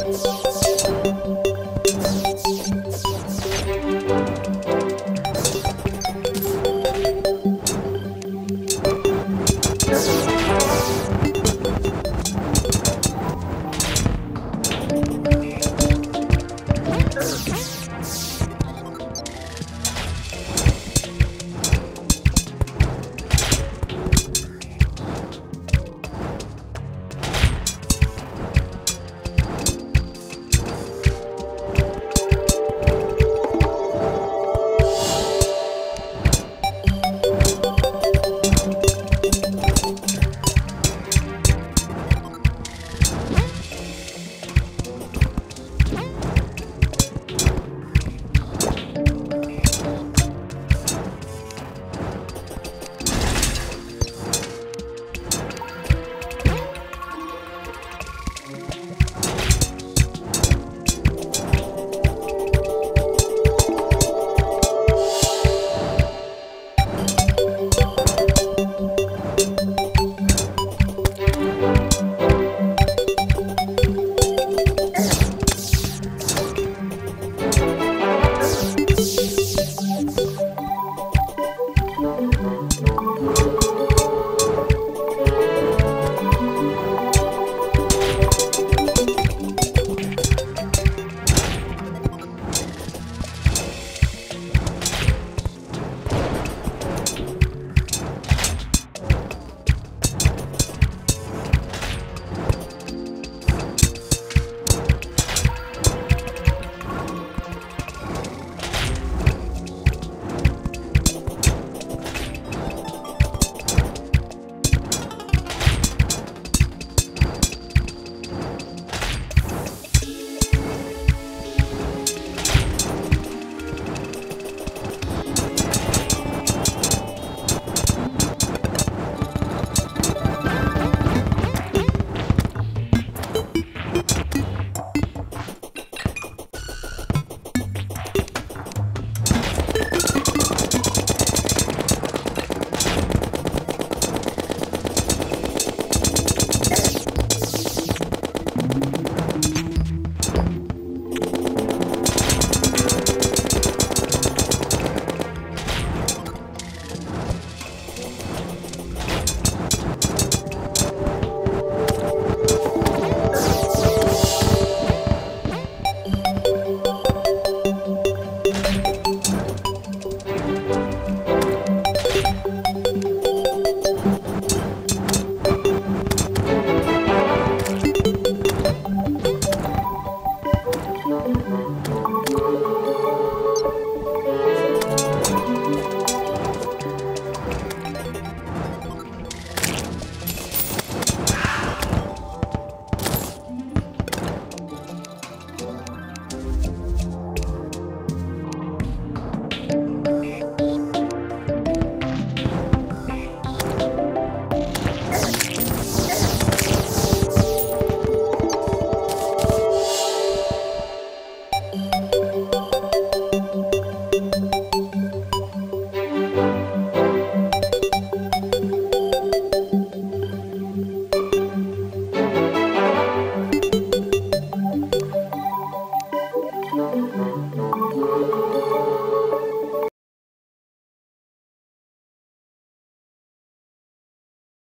Earth.